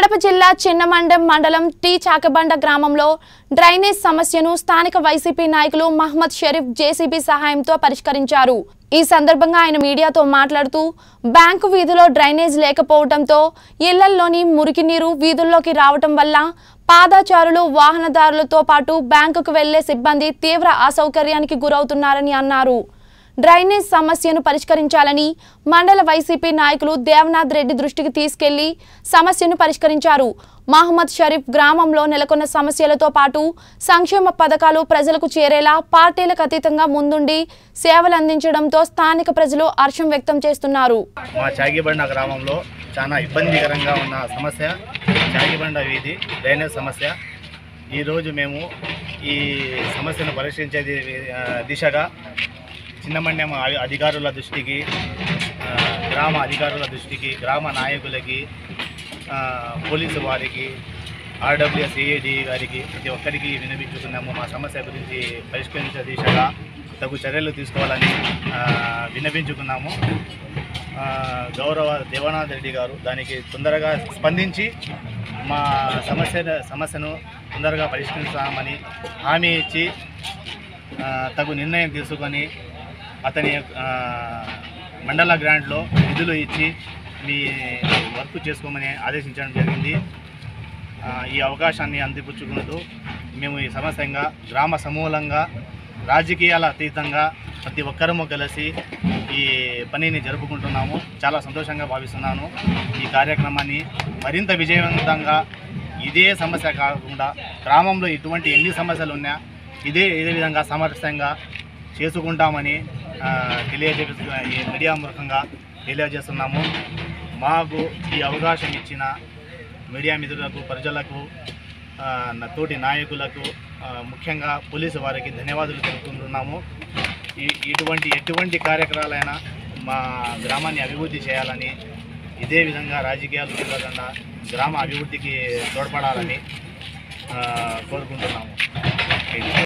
కడప జిల్లా చిన్నమండం మండలం టీ చాకబండ గ్రామంలో డ్రైనేజ్ సమస్యను స్థానిక వైసీపీ నాయకులు మహమ్మద్ షరీఫ్ జేసీబీ సహాయంతో పరిష్కరించారు. ఈ సందర్భంగా ఆయన మీడియాతో మాట్లాడుతూ బ్యాంకు వీధిలో డ్రైనేజ్ లేకపోవడంతో ఇళ్ళల్లోని మురికి నీరు వీధుల్లోకి రావటం వల్ల పాదాచారులు వాహనదారులతో పాటు బ్యాంకుకు వెళ్ళే సిబ్బంది తీవ్ర అసౌకర్యానికి గురవుతున్నారని అన్నారు. డ్రైనేజ్ సమస్యను పరిష్కరించాలని మండల వైసీపీ నాయకులు దేవనాథ్ రెడ్డి దృష్టికి తీసుకెళ్ళి సమస్యను పరిష్కరించారు. మహమ్మద్ షరీఫ్ గ్రామంలో నెలకొన్న సమస్యలతో పాటు సంక్షేమ పథకాలు ప్రజలకు చేరేలా పార్టీలకు అతీతంగా ముందుండి సేవలు అందించడంతో స్థానిక ప్రజలు హర్షం వ్యక్తం చేస్తున్నారు. మా చాగిబండ గ్రామంలో చాలా ఇబ్బందికరంగా ఉన్న సమస్య చాగిబండ వీధి డ్రైనేజ్ సమస్య. ఈరోజు మేము ఈ సమస్యను పరిష్కరించే దిశగా చిన్నమండ్యం అధికారుల దృష్టికి గ్రామ అధికారుల దృష్టికి గ్రామ నాయకులకి పోలీసు వారికి ఆర్డబ్ల్యూఎస్ ఏఏడి గారికి ప్రతి ఒక్కరికి వినిపించుకున్నాము మా సమస్య గురించి పరిష్కరించే దిశగా తగు చర్యలు తీసుకోవాలని ఆ, విన్నవించుకున్నాము. గౌరవ దేవనాథ్ రెడ్డి గారు దానికి తొందరగా స్పందించి మా సమస్య సమస్యను తొందరగా పరిష్కరిస్తామని హామీ ఇచ్చి తగు నిర్ణయం తీసుకొని అతని మండల గ్రాంట్లో నిధులు ఇచ్చి మీ వర్క్ చేసుకోమని ఆదేశించడం జరిగింది. ఈ అవకాశాన్ని అందిపుచ్చుకుంటూ మేము ఈ సమస్యంగా గ్రామ సమూలంగా రాజకీయాల అతీతంగా ప్రతి ఒక్కరము కలిసి ఈ పనిని జరుపుకుంటున్నాము. చాలా సంతోషంగా భావిస్తున్నాను. ఈ కార్యక్రమాన్ని మరింత విజయవంతంగా ఇదే సమస్య కాకుండా గ్రామంలో ఇటువంటి ఎన్ని సమస్యలు ఉన్నా ఇదే ఇదే విధంగా సమరస్యంగా చేసుకుంటామని ఆ, ఈ మీడియా మూలకంగా తెలియజేస్తున్నాము. మాకు ఈ అవకాశం ఇచ్చిన మీడియా మిత్రులకు ప్రజలకు నా తోటి నాయకులకు ముఖ్యంగా పోలీసు వారికి ధన్యవాదాలు తెలుపుకుంటున్నాము. ఈ ఇటువంటి ఎటువంటి కార్యక్రమాలైనా మా గ్రామాన్ని అభివృద్ధి చేయాలని ఇదే విధంగా రాజకీయాలు చూడకుండా గ్రామ అభివృద్ధికి తోడ్పడాలని కోరుకుంటున్నాము.